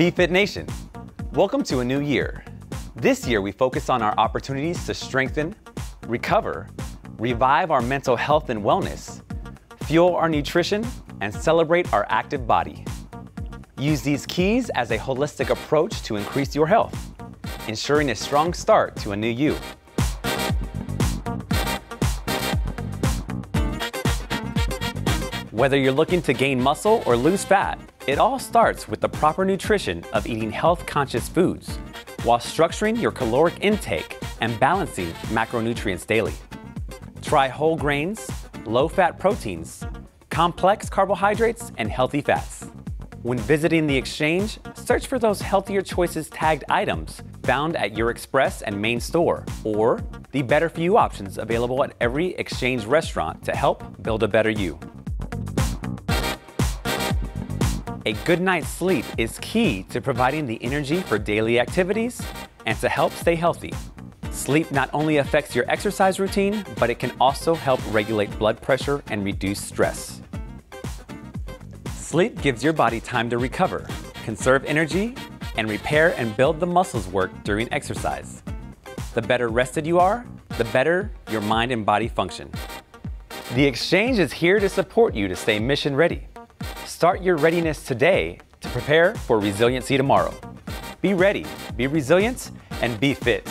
BFit Nation, welcome to a new year. This year, we focus on our opportunities to strengthen, recover, revive our mental health and wellness, fuel our nutrition, and celebrate our active body. Use these keys as a holistic approach to increase your health, ensuring a strong start to a new you. Whether you're looking to gain muscle or lose fat, it all starts with the proper nutrition of eating health conscious foods while structuring your caloric intake and balancing macronutrients daily. Try whole grains, low fat proteins, complex carbohydrates, and healthy fats. When visiting the exchange, search for those healthier choices tagged items found at your express and main store, or the better for you options available at every exchange restaurant to help build a better you. A good night's sleep is key to providing the energy for daily activities and to help stay healthy. Sleep not only affects your exercise routine, but it can also help regulate blood pressure and reduce stress. Sleep gives your body time to recover, conserve energy, and repair and build the muscles work during exercise. The better rested you are, the better your mind and body function. The Exchange is here to support you to stay mission ready. Start your readiness today to prepare for resiliency tomorrow. Be ready, be resilient, and be fit.